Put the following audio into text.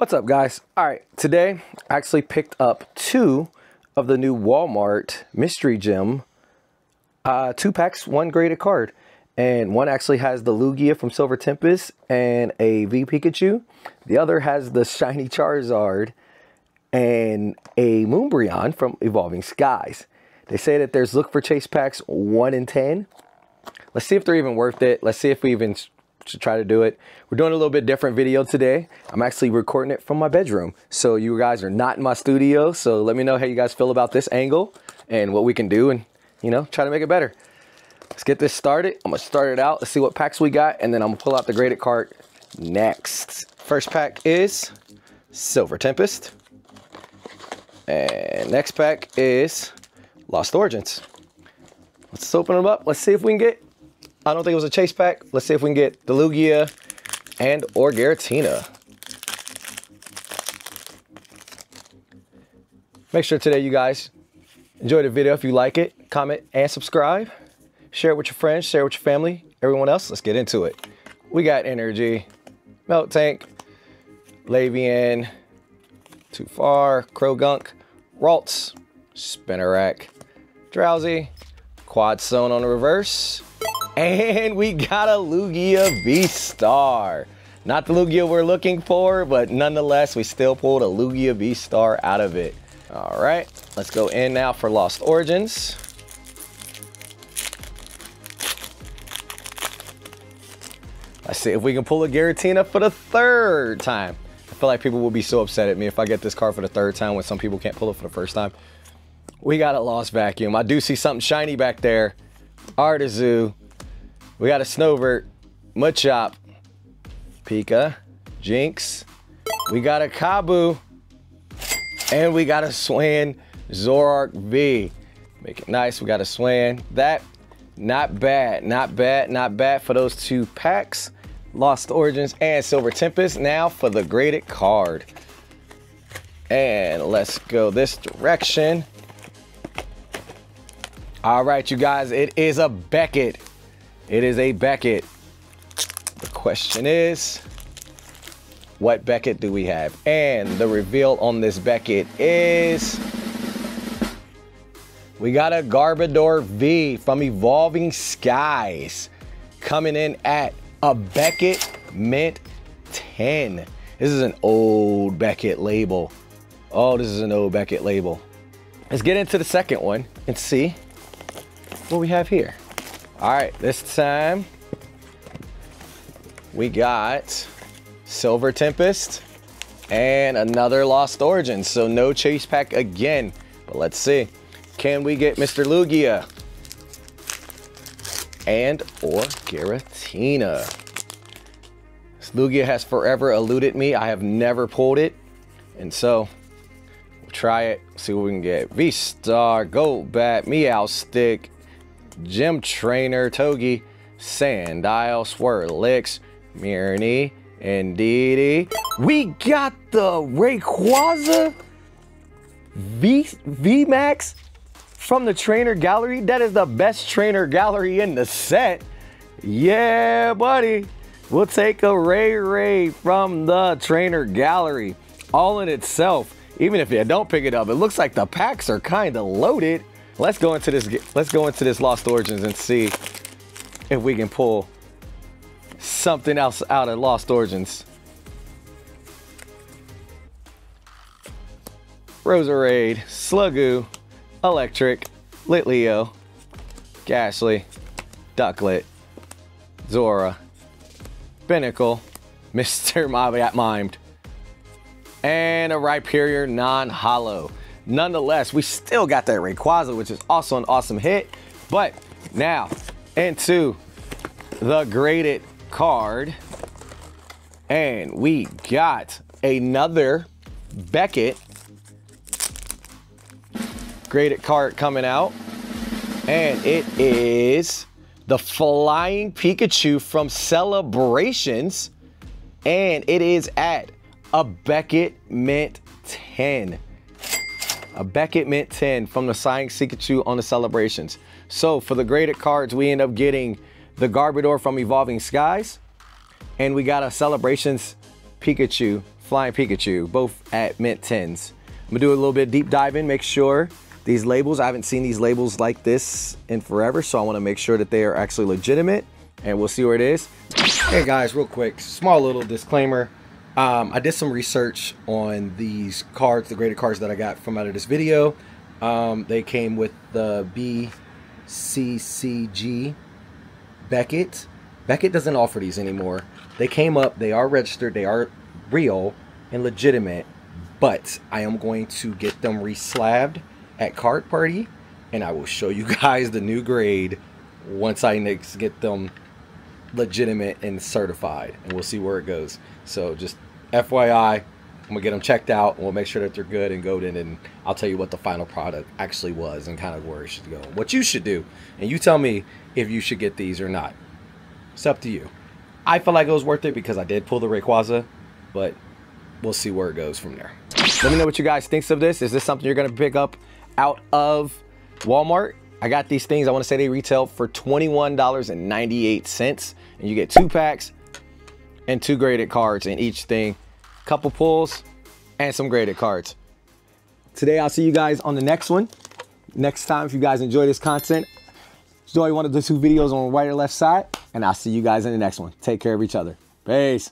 What's up guys? All right, today I actually picked up two of the new Walmart Mystery Gem uh, two packs, one graded card. And one actually has the Lugia from Silver Tempest and a V Pikachu. The other has the Shiny Charizard and a Moonbreon from Evolving Skies. They say that there's look for chase packs 1 in 10. Let's see if they're even worth it. Let's see if we even should try to do it. We're doing a little bit different video today. I'm actually recording it from my bedroom. So you guys are not in my studio. So let me know how you guys feel about this angle and what we can do and, you know, try to make it better. Let's get this started. I'm gonna start it out. Let's see what packs we got. And then I'm gonna pull out the graded card next. First pack is Silver Tempest. And next pack is Lost Origins. Let's open them up. Let's see if we can get I don't think it was a chase pack. Let's see if we can get the Lugia and or Giratina. Make sure today you guys enjoy the video if you like it. Comment and subscribe. Share it with your friends, share it with your family, everyone else. Let's get into it. We got Energy, Melt Tank, Lavian, Too Far, Croagunk, Ralts, Spinarak, Drowzee, Quad Zone on the reverse, and we got a Lugia V-Star. Not the Lugia we're looking for, but nonetheless, we still pulled a Lugia V-Star out of it. All right, let's go in now for Lost Origins. Let's see if we can pull a Giratina for the third time. I feel like people will be so upset at me if I get this card for the third time when some people can't pull it for the first time. We got a Lost Vacuum. I do see something shiny back there. Artizu, we got a Snover, Machop, Pika, Jinx. We got a Kabu. And we got a Swan Zoroark V. Make it nice. We got a Swan. That, not bad. Not bad. Not bad for those two packs. Lost Origins and Silver Tempest. Now for the graded card. And let's go this direction. All right, you guys, it is a Beckett. It is a Beckett. The question is, what Beckett do we have? And the reveal on this Beckett is, we got a Garbodor V from Evolving Skies coming in at a Beckett Mint 10. This is an old Beckett label. Oh, this is an old Beckett label. Let's get into the second one and see what we have here. All right, this time we got Silver Tempest and another Lost Origin. So no chase pack again. But let's see. Can we get Mr. Lugia? And or Giratina. Lugia has forever eluded me. I have never pulled it. And so we'll try it. See what we can get. V-Star, Golbat, Meowstic, Gym Trainer, Togi, Sandile, Swirlix, Mirny, and Didi. We got the Rayquaza V VMAX from the trainer gallery. That is the best trainer gallery in the set. Yeah, buddy. We'll take a Ray Ray from the trainer gallery. All in itself, even if you don't pick it up, it looks like the packs are kind of loaded. Let's go into this. Let's go into this Lost Origins and see if we can pull something else out of Lost Origins. Roserade, Sliggoo, Electric, Litleo, Gastly, Ducklett, Zora, Binacle, Mr. Mimed, and a Rhyperior non-hollow. Nonetheless, we still got that Rayquaza, which is also an awesome hit. But now into the graded card. And we got another Beckett graded card coming out. And it is the Flying Pikachu from Celebrations. And it is at a Beckett Mint 10 a Beckett Mint 10 from the Flying Pikachu on the celebrations. So for the graded cards, we end up getting the Garbodor from Evolving Skies, and we got a Celebrations Pikachu Flying Pikachu, both at mint 10s. I'm gonna do a little bit deep diving, make sure these labels, I haven't seen these labels like this in forever, so I wanna make sure that they are actually legitimate and we'll see where it is. Hey guys, real quick, small little disclaimer. Um, I did some research on these cards, the graded cards that I got from out of this video. Um, they came with the BCCG Beckett. Beckett doesn't offer these anymore. They came up, they are registered, they are real and legitimate, but I am going to get them reslabbed at Card Party, and I will show you guys the new grade once I next get them legitimate and certified, and we'll see where it goes. So just FYI, I'm gonna get them checked out, and we'll make sure that they're good and good, and I'll tell you what the final product actually was and kind of where it should go, what you should do, and you tell me if you should get these or not. It's up to you. I feel like it was worth it because I did pull the Rayquaza, but we'll see where it goes from there. Let me know what you guys thinks of this. Is this something you're gonna pick up out of Walmart? I got these things, I wanna say they retail for $21.98 and you get two packs and two graded cards in each thing. Couple pulls and some graded cards. Today, I'll see you guys on the next one. Next time, if you guys enjoy this content, enjoy one of the two videos on the right or left side, and I'll see you guys in the next one. Take care of each other. Peace.